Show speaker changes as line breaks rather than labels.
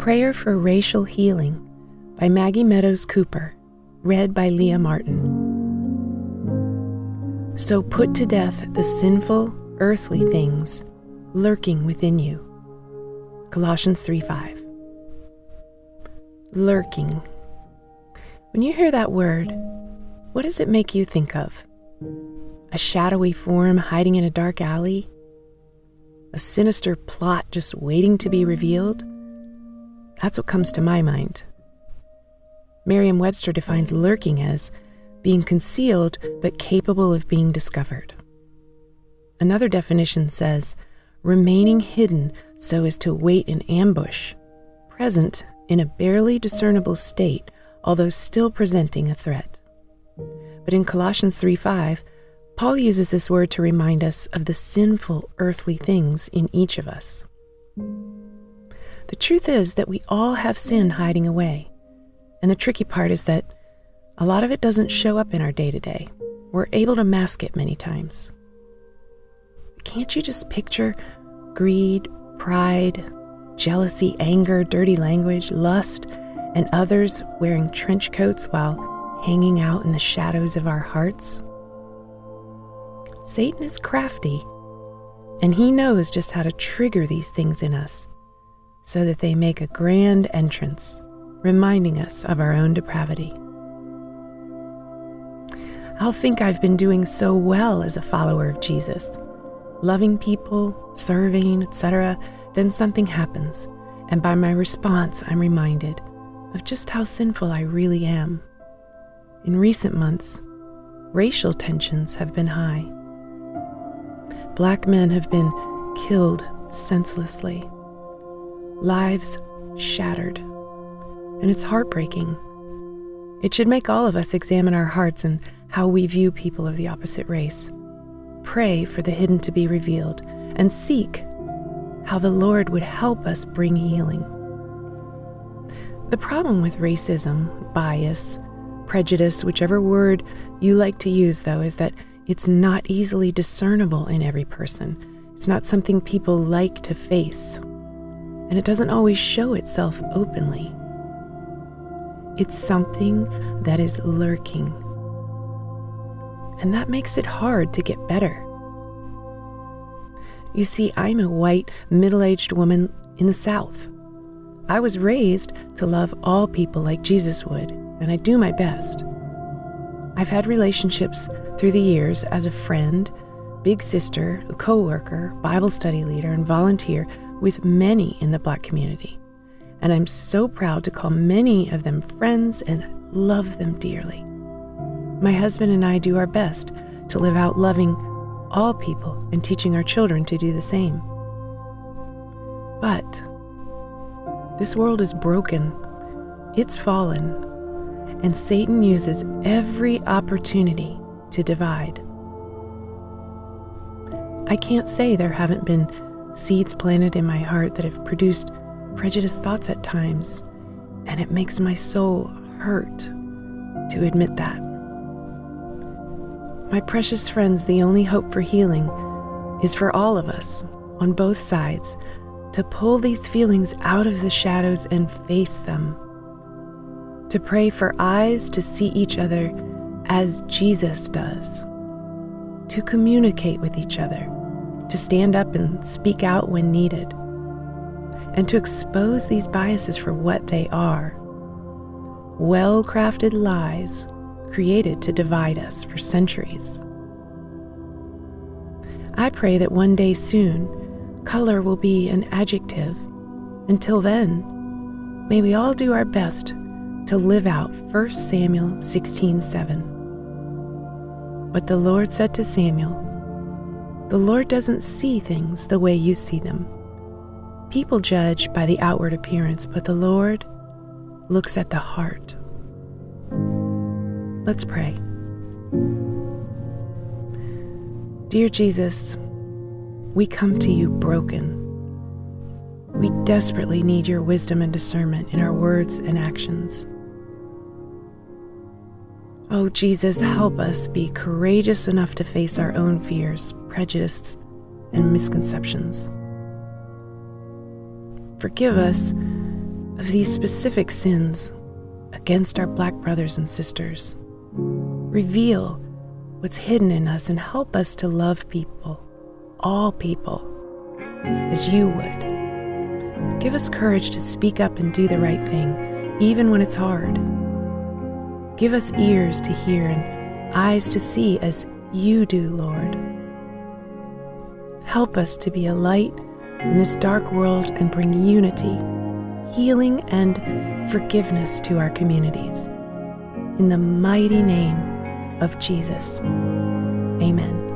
prayer for racial healing by Maggie Meadows Cooper, read by Leah Martin. So put to death the sinful, earthly things lurking within you. Colossians 3 5. Lurking. When you hear that word, what does it make you think of? A shadowy form hiding in a dark alley? A sinister plot just waiting to be revealed? That's what comes to my mind. Merriam Webster defines lurking as being concealed but capable of being discovered. Another definition says remaining hidden so as to wait in ambush, present in a barely discernible state, although still presenting a threat. But in Colossians 3 5, Paul uses this word to remind us of the sinful earthly things in each of us. The truth is that we all have sin hiding away. And the tricky part is that a lot of it doesn't show up in our day to day. We're able to mask it many times. Can't you just picture greed, pride, jealousy, anger, dirty language, lust, and others wearing trench coats while hanging out in the shadows of our hearts? Satan is crafty, and he knows just how to trigger these things in us so that they make a grand entrance, reminding us of our own depravity. I'll think I've been doing so well as a follower of Jesus, loving people, serving, etc. Then something happens, and by my response, I'm reminded of just how sinful I really am. In recent months, racial tensions have been high. Black men have been killed senselessly, lives shattered, and it's heartbreaking. It should make all of us examine our hearts and how we view people of the opposite race. Pray for the hidden to be revealed and seek how the Lord would help us bring healing. The problem with racism, bias, prejudice, whichever word you like to use, though, is that it's not easily discernible in every person. It's not something people like to face. And it doesn't always show itself openly. It's something that is lurking. And that makes it hard to get better. You see, I'm a white, middle aged woman in the South. I was raised to love all people like Jesus would, and I do my best. I've had relationships through the years as a friend, big sister, a co worker, Bible study leader, and volunteer with many in the Black community. And I'm so proud to call many of them friends and love them dearly. My husband and I do our best to live out loving all people and teaching our children to do the same. But this world is broken, it's fallen, and Satan uses every opportunity to divide. I can't say there haven't been seeds planted in my heart that have produced prejudiced thoughts at times, and it makes my soul hurt to admit that. My precious friends, the only hope for healing is for all of us, on both sides, to pull these feelings out of the shadows and face them to pray for eyes to see each other as Jesus does, to communicate with each other, to stand up and speak out when needed, and to expose these biases for what they are well crafted lies created to divide us for centuries. I pray that one day soon, color will be an adjective. Until then, may we all do our best to live out 1 Samuel 16:7. But the Lord said to Samuel, The Lord doesn't see things the way you see them. People judge by the outward appearance, but the Lord looks at the heart. Let's pray. Dear Jesus, we come to you broken. We desperately need your wisdom and discernment in our words and actions. Oh, Jesus, help us be courageous enough to face our own fears, prejudices, and misconceptions. Forgive us of these specific sins against our black brothers and sisters. Reveal what's hidden in us and help us to love people, all people, as you would. Give us courage to speak up and do the right thing, even when it's hard. Give us ears to hear and eyes to see as you do, Lord. Help us to be a light in this dark world and bring unity, healing, and forgiveness to our communities. In the mighty name of Jesus. Amen.